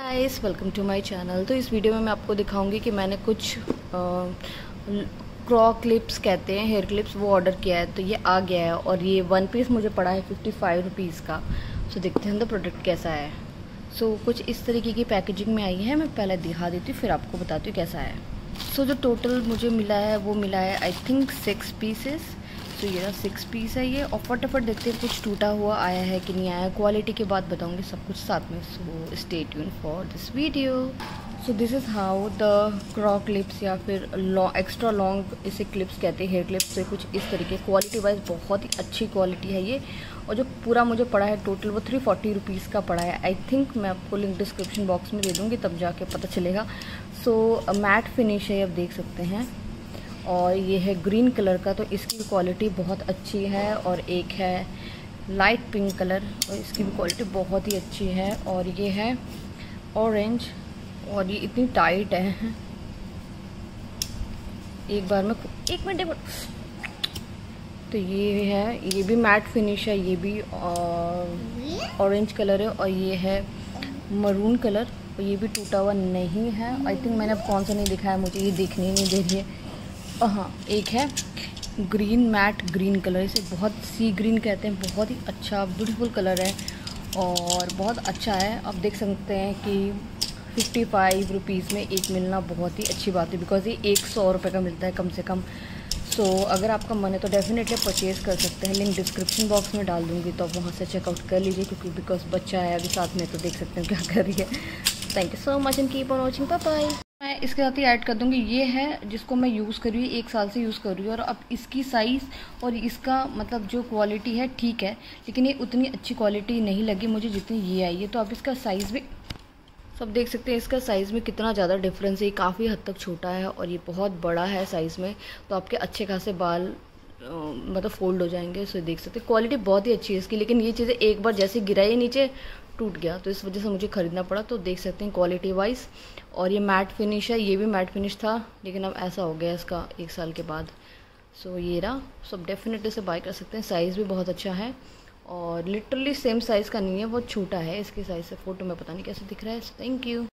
Guys welcome to my channel तो इस video में मैं आपको दिखाऊँगी कि मैंने कुछ क्रॉ क्लिप्स कहते हैं हेयर क्लिप्स वो ऑर्डर किया है। तो ये आ गया है और ये वन पीस मुझे पड़ा है फिफ्टी फाइव रुपीज़ का। सो so, देखते हैं तो प्रोडक्ट कैसा है। सो so, कुछ इस तरीके की पैकेजिंग में आई है। मैं पहले दिखा देती हूँ फिर आपको बताती हूँ कैसा है। सो so, जो टोटल मुझे मिला है वो मिला है आई थिंक सिक्स पीसेस तो ये ना सिक्स पीस है ये। और फटाफट देखते हैं कुछ टूटा हुआ आया है कि नहीं आया क्वालिटी के बाद बताऊँगी सब कुछ साथ में so stay tune for this video so this is how the claw clips या फिर एक्स्ट्रा लॉन्ग इसे क्लिप्स कहते हैं। हेयर क्लिप्स से कुछ इस तरीके क्वालिटी वाइज बहुत ही अच्छी क्वालिटी है ये। और जो पूरा मुझे पड़ा है टोटल वो थ्री फोर्टी रुपीज़ का पड़ा है। आई थिंक मैं आपको लिंक डिस्क्रिप्शन बॉक्स में दे दूँगी, तब जाके पता चलेगा। सो मैट फिनिश है आप देख सकते हैं। और ये है ग्रीन कलर का तो इसकी क्वालिटी बहुत अच्छी है और एक है लाइट पिंक कलर, और इसकी भी क्वालिटी बहुत ही अच्छी है। और ये है ऑरेंज, और ये इतनी टाइट है। एक बार में एक मिनट, एक तो ये है, ये भी मैट फिनिश है, ये भी ऑरेंज कलर है, और ये है मरून कलर, और ये भी टूटा हुआ नहीं है। आई थिंक मैंने अब कौन सा नहीं दिखाया, मुझे ये देखने ही नहीं दे रही है। हाँ। एक है ग्रीन मैट ग्रीन कलर इसे बहुत सी ग्रीन कहते हैं बहुत ही अच्छा ब्यूटीफुल कलर है और बहुत अच्छा है। आप देख सकते हैं कि फिफ्टी फाइव रुपीज़ में एक मिलना बहुत ही अच्छी बात है बिकॉज़ ये एक सौ रुपये का मिलता है कम से कम। सो so, अगर आपका मन है तो डेफिनेटली परचेज़ कर सकते हैं। लिंक डिस्क्रिप्शन बॉक्स में डाल दूँगी तो आप वहाँ से चेकआउट कर लीजिए क्योंकि बिकॉज़ बच्चा है अभी साथ में तो देख सकते हैं क्या कर रही है। Thank you so much and keep on watching bye मैं इसके साथ ही ऐड कर दूँगी, ये है जिसको मैं यूज़ कर रही हूँ, एक साल से यूज़ कर रही हूँ। और अब इसकी साइज़ और इसका मतलब जो क्वालिटी है, ठीक है, लेकिन ये उतनी अच्छी क्वालिटी नहीं लगी मुझे जितनी ये आई है। तो आप इसका साइज़ भी सब देख सकते हैं, इसका साइज़ में कितना ज़्यादा डिफरेंस है। ये काफ़ी हद तक छोटा है और ये बहुत बड़ा है साइज़ में। तो आपके अच्छे खासे बाल मतलब फोल्ड हो जाएँगे। सो देख सकते क्वालिटी बहुत ही अच्छी है इसकी। लेकिन ये चीज़ें एक बार जैसे गिराई नीचे टूट गया तो इस वजह से मुझे ख़रीदना पड़ा। तो देख सकते हैं क्वालिटी वाइज और ये मैट फिनिश है, ये भी मैट फिनिश था, लेकिन अब ऐसा हो गया इसका एक साल के बाद। सो ये रहा। सो सब डेफिनेटली से बाय कर सकते हैं। साइज़ भी बहुत अच्छा है, और लिटरली सेम साइज़ का नहीं है, वो छोटा है। इसके साइज़ से फ़ोटो में पता नहीं कैसे दिख रहा है। Thank you